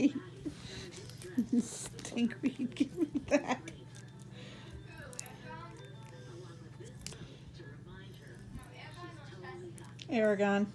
Stinkweed. Stinkweed, give me that. Aragon.